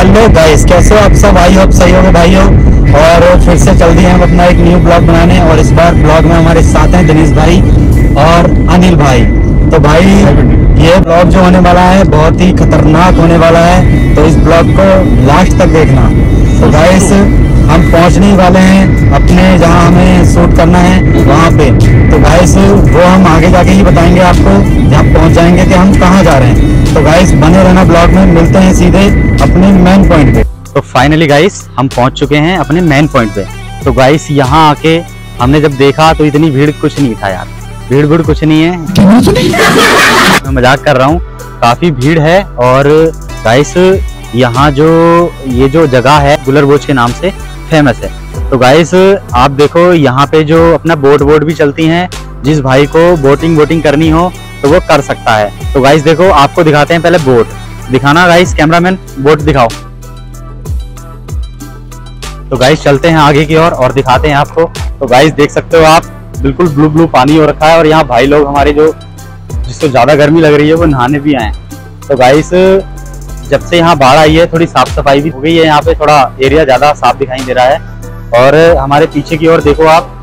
Hello guys, कैसे हो आप सब? आई होप सही हो गए भाई हो। और फिर से चल दिए हम अपना एक न्यू ब्लॉग बनाने और इस बार ब्लॉग में हमारे साथ हैं दिनेश भाई और अनिल भाई। तो भाई, ये ब्लॉग जो होने वाला है, बहुत ही खतरनाक होने वाला है। तो इस ब्लॉग को लास्ट तक देखना। तो गाइस, हम पहुँचने ही वाले हैं अपने जहाँ हमें शूट करना है, वहाँ पे। तो गाइस, वो हम आगे जाके ही बताएँगे आपको जब पहुँच जाएँगे कि हम कहाँ जा रहे हैं। तो गाइस बने रहना ब्लॉग में, मिलते हैं सीधे अपने मेन पॉइंट पे। तो फाइनली गाइस हम पहुँच चुके हैं अपने मेन पॉइंट पे। तो गाइस यहाँ आके हमने जब देखा तो इतनी भीड़ कुछ नहीं था यार। भीड़ भीड़ कुछ नहीं है। मैं मज़ाक कर रहा हूँ। काफ़ी भीड़ है और गाइस यहाँ जो, ये जो जगह है गुलर बोझ के नाम से फ़ेमस है। तो गाइस आप देखो यहाँ पे जो अपना बोट बोट भी चलती हैं जिस भाई को बोटिंग बोटिंग करनी हो तो वो कर सकता है। तो गाइस देखो आपको दिखाते हैं पहले बोट दिखाना गाइस कैमरामैन बोट दिखाओ। तो गाइस चलते हैं आगे की ओर और, और दिखाते हैं आपको। तो गाइस देख सकते हो आप बिल्कुल ब्लू ब्लू पानी हो रखा है और यहाँ भाई लोग हमारे जो जिसको ज़्यादा गर्मी लग रही है वो नहाने भी आए तो गाइस जब से यहाँ बाढ़ आई है थोड़ी साफ़ सफ़ाई भी हो गई है। यहाँ पे थोड़ा एरिया ज़्यादा साफ़ दिखाई दे रहा है। और हमारे पीछे की ओर देखो आप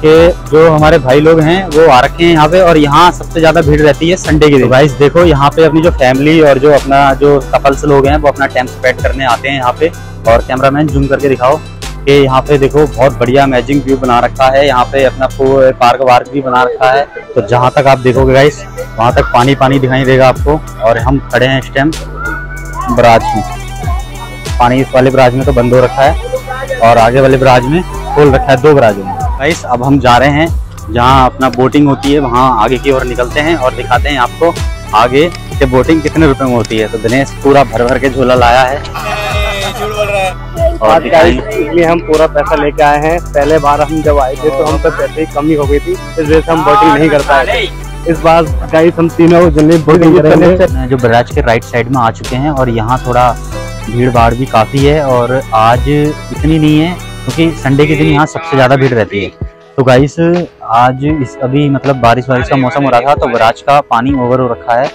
कि जो हमारे भाई लोग हैं वो आ रखे हैं यहाँ पे और यहाँ सबसे ज़्यादा भीड़ रहती है संडे के दिन। गाइस देखो यहाँ पे अपनी जो फैमिली और जो अपना जो कपल्स लोग हैं वो अपना टाइम स्पेंड करने आते हैं यहाँ पे। और कैमरामैन जूम करके दिखाओ कि यहाँ पे देखो बहुत बढ़िया मैजिंग व्यू बना रखा है। यहाँ पे अपना पार्क वार्क भी बना रखा है। तो जहाँ तक आप देखोगे गाइस वहाँ तक पानी पानी दिखाई देगा आपको। और हम खड़े हैं इस टाइम बराज में पानी इस वाले बराज में तो बंद हो रखा है और आगे वाले बराज में खोल रखा है दो बराजों में गाइस अब हम जा रहे हैं जहाँ अपना बोटिंग होती है वहाँ आगे की ओर निकलते हैं और दिखाते हैं आपको आगे कि बोटिंग कितने रुपए में होती है। तो दिनेश पूरा भर भर के झूला लाया है। और इसलिए हम पूरा पैसा लेके आए हैं। पहले बार हम जब आए थे तो हम पे पैसे की कमी हो गई थी इस वजह से हम बोटिंग नहीं कर पाए थे। इस बार गाइस हम तीनों जल्दी बोटिंग करेंगे। जो बराज के राइट साइड में आ चुके हैं और यहाँ थोड़ा भीड़ भाड़ भी काफ़ी है और आज इतनी नहीं है क्योंकि संडे के दिन यहाँ सबसे ज़्यादा भीड़ रहती है। तो गाइस आज इस अभी मतलब बारिश वारिश का मौसम हो रहा था तो बराज का पानी ओवर हो रखा है।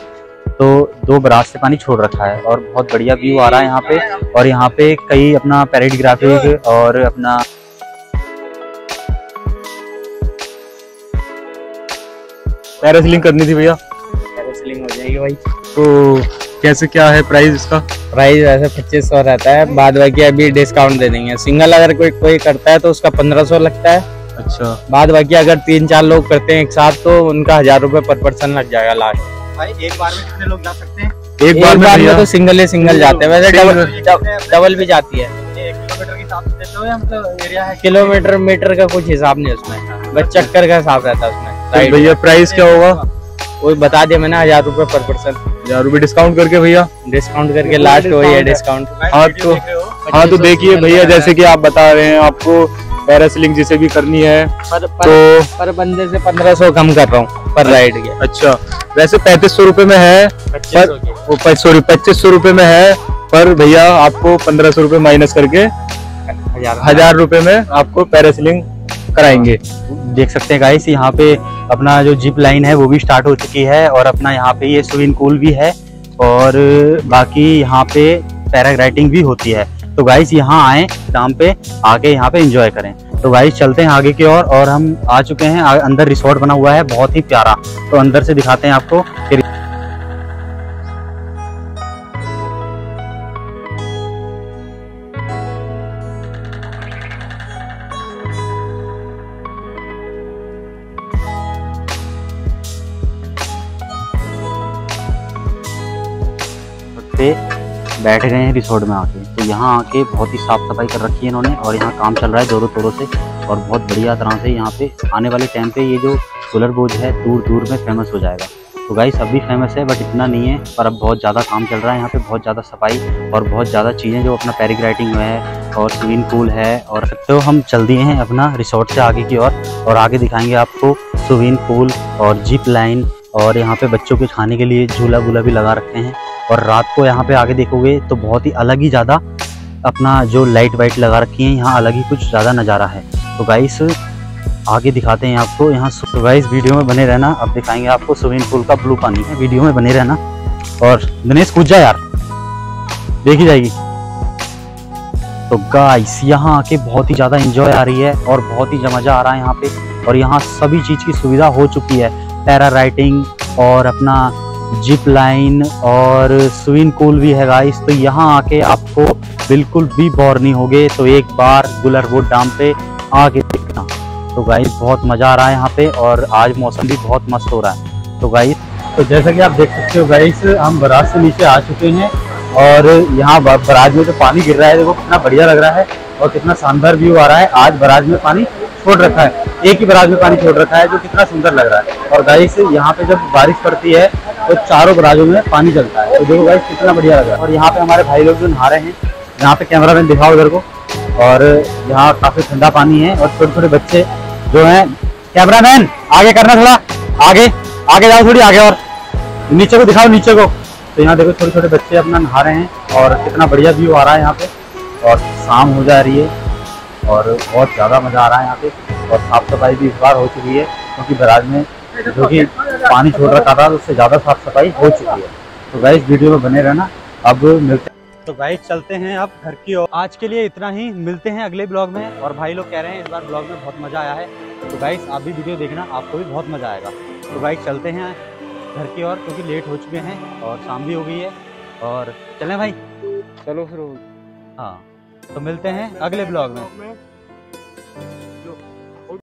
तो दो बराज से पानी छोड़ रखा है और बहुत बढ़िया व्यू आ रहा है यहाँ पे। और यहाँ पे कई अपना पैराग्राफिक और अपना पैरासिलिंग करनी थी भैया। पैरासिलिंग हो जाएगी भाई। तो कैसे क्या है प्राइस इसका? प्राइस वैसे पच्चीस सौ रहता है बाद बाकी अभी डिस्काउंट दे देंगे। सिंगल अगर कोई कोई करता है तो उसका पंद्रह सौ लगता है। अच्छा। बाद बाकी अगर तीन चार लोग करते हैं एक साथ तो उनका हज़ार रुपए पर पर्सन लग जाएगा लास्ट भाई एक बार में कितने लोग जा सकते हैं? एक एक बार में बार में तो सिंगल ही सिंगल जाते हैं। वैसे डबल डबल भी जाती है। किलोमीटर हो या मतलब एरिया है? किलोमीटर मीटर का कुछ हिसाब नहीं उसमें। बस चक्कर का हिसाब रहता है उसमें। तो भैया प्राइस क्या होगा? वो बता दिया मैंने हज़ार रूपए पर पर्सन हज़ार रूपए डिस्काउंट करके भैया। डिस्काउंट करके लास्ट वही है डिस्काउंट हाँ तो हाँ? तो देखिए भैया जैसे कि आप बता रहे हैं आपको पैरासिलिंग जिसे भी करनी है पर पर, तो पर, बंदे से पंद्रह सौ कम कर रहा हूँ पर राइड के। अच्छा। वैसे पैंतीस सौ रुपये में है पर सॉरी पच्चीस सौ रुपये में है पर भैया आपको पंद्रह सौ रुपये माइनस करके हज़ार। रुपए में आपको पैरासिलिंग कराएँगे। देख सकते हैं गाइस यहाँ पे अपना जो जिप लाइन है वो भी स्टार्ट हो चुकी है और अपना यहाँ पे ये स्विमिंग पूल भी है और बाकी यहाँ पे पैराग्लाइडिंग भी होती है। तो गाइस यहाँ आए शाम पे आके यहाँ पे इंजॉय करें। तो गाइस चलते हैं आगे की ओर और, और हम आ चुके हैं अंदर रिसोर्ट बना हुआ है बहुत ही प्यारा। तो अंदर से दिखाते हैं आपको बैठ गए हैं रिसोर्ट में आके। तो यहाँ आके बहुत ही साफ़ सफ़ाई कर रखी है इन्होंने और यहाँ काम चल रहा है जोरों तोरों से और बहुत बढ़िया तरह से यहाँ पे आने वाले टाइम पे ये जो सोलर बोझ है दूर दूर में फ़ेमस हो जाएगा। तो गाइस भी फ़ेमस है बट इतना नहीं है पर अब बहुत ज़्यादा काम चल रहा है यहाँ पे बहुत ज़्यादा सफ़ाई और बहुत ज़्यादा चीज़ें जो अपना पैराग्लाइडिंग है और स्विमिंग पूल है और तो हम चल दिए हैं अपना रिसोर्ट से आगे की ओर और, और आगे दिखाएँगे आपको स्विमिंग पूल और जिप लाइन और यहाँ पे बच्चों के खाने के लिए झूला वूला भी लगा रखे हैं। और रात को यहाँ पे आगे देखोगे तो बहुत ही अलग ही ज़्यादा अपना जो लाइट वाइट लगा रखी है, यहाँ अलग ही कुछ ज़्यादा नज़ारा है। तो गाइस आगे दिखाते हैं आपको, यहाँ गाइस वीडियो में बने रहना। अब दिखाएँगे आपको स्विमिंग पूल का ब्लू पानी है वीडियो में बने रहना। और दिनेश, कूद जा यार। देखी जाएगी। तो गाइस यहाँ आके बहुत ही ज़्यादा इंजॉय आ रही है और बहुत ही मज़ा आ रहा है यहाँ पे। और यहाँ सभी चीज़ की सुविधा हो चुकी है। पैरा राइटिंग और अपना जिप लाइन और स्विमिंग पूल भी है गाइस तो यहाँ आके आपको बिल्कुल भी बोर नहीं होगे. तो एक बार गुलरवुड डैम पे आके देखना। तो गाइस बहुत मज़ा आ रहा है यहाँ पे और आज मौसम भी बहुत मस्त हो रहा है। तो गाइस तो जैसा कि आप देख सकते हो गाइस हम बराज से नीचे आ चुके हैं और यहाँ बराज में जो पानी गिर रहा है। देखो कितना बढ़िया लग रहा है और कितना शानदार व्यू आ रहा है। आज बराज में पानी छोड़ रखा है। एक ही बराज में पानी छोड़ रखा है, जो कितना सुंदर लग रहा है। और गाइस यहाँ पे जब बारिश पड़ती है तो चारों बराजों में पानी चलता है। तो देखो गाइस कितना बढ़िया लग रहा है। और यहाँ पे हमारे भाई लोग जो नहा रहे हैं, यहाँ पे कैमरा मैन दिखाओ उधर को। और यहाँ काफ़ी ठंडा पानी है और छोटे छोटे बच्चे जो हैं कैमरा मैन आगे करना थोड़ा। आगे आगे जाओ थोड़ी, आगे और नीचे को दिखाओ, नीचे को। तो यहाँ देखो छोटे छोटे बच्चे अपना नहा रहे हैं और कितना बढ़िया व्यू आ रहा है यहाँ पे। और शाम हो जा रही है और बहुत ज़्यादा मज़ा आ रहा है यहाँ पे। और साफ़ सफ़ाई भी इस बार हो चुकी है, क्योंकि बराज में जो कि पानी छोड़ रखा था उससे ज़्यादा साफ़ सफ़ाई हो चुकी है। तो गाइस वीडियो में बने रहना। अब मिलते तो गाइस चलते हैं अब घर की ओर। आज के लिए इतना ही। मिलते हैं अगले ब्लॉग में। और भाई लोग कह रहे हैं इस बार ब्लॉग में बहुत मज़ा आया है। तो गाइस आप भी वीडियो देखना। आपको भी बहुत मज़ा आएगा। तो गाइस चलते हैं घर की ओर क्योंकि लेट हो चुके हैं और शाम भी हो गई है। और चलें भाई। चलो फिर हाँ तो मिलते हैं अगले ब्लॉग में में।